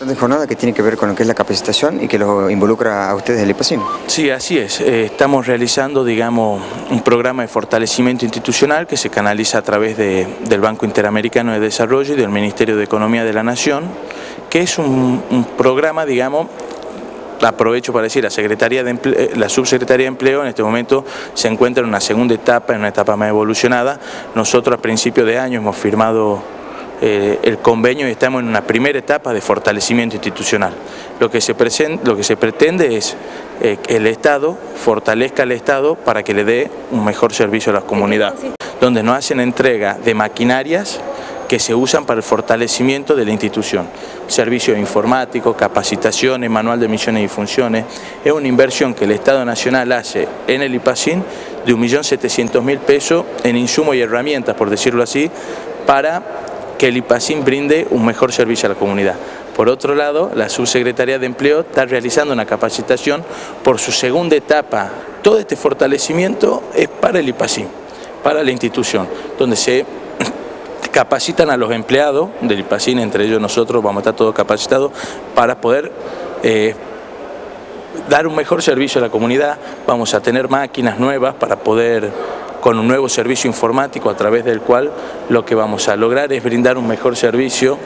De jornada que tiene que ver con lo que es la capacitación y que lo involucra a ustedes del IPACIN. Sí, así es. Eh, estamos realizando, digamos, un programa de fortalecimiento institucional que se canaliza a través del Banco Interamericano de Desarrollo y del Ministerio de Economía de la Nación, que es un, programa, digamos, aprovecho para decir, la, Secretaría de eh, la Subsecretaría de Empleo en este momento se encuentra en una segunda etapa, en una etapa más evolucionada. Nosotros a principio de año hemos firmado eh, el convenio y estamos en una primera etapa de fortalecimiento institucional. Lo que se, lo que se pretende es eh, que el Estado fortalezca al Estado para que le dé un mejor servicio a la comunidad, donde nos hacen entrega de maquinarias que se usan para el fortalecimiento de la institución. Servicios informáticos, capacitaciones, manual de misiones y funciones. Es una inversión que el Estado Nacional hace en el IPACIN de 1.700.000 pesos en insumos y herramientas, por decirlo así, para que el IPACIN brinde un mejor servicio a la comunidad. Por otro lado, la Subsecretaría de Empleo está realizando una capacitación por su segunda etapa. Todo este fortalecimiento es para el IPACIN, para la institución, donde se capacitan a los empleados del IPACIN, entre ellos nosotros vamos a estar todos capacitados para poder eh, dar un mejor servicio a la comunidad, vamos a tener máquinas nuevas para poder con un nuevo servicio informático a través del cual lo que vamos a lograr es brindar un mejor servicio,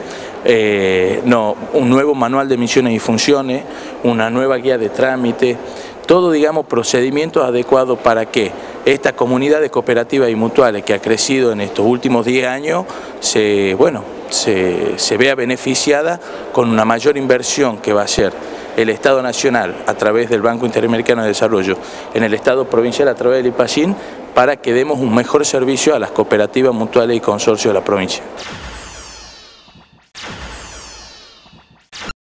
eh, no, un nuevo manual de misiones y funciones, una nueva guía de trámite, todo digamos procedimientos adecuados para que esta comunidad de cooperativas y mutuales que ha crecido en estos últimos 10 años se, bueno, se, se vea beneficiada con una mayor inversión que va a ser el Estado Nacional a través del Banco Interamericano de Desarrollo, en el Estado Provincial a través del IPACIN, para que demos un mejor servicio a las cooperativas mutuales y consorcios de la provincia.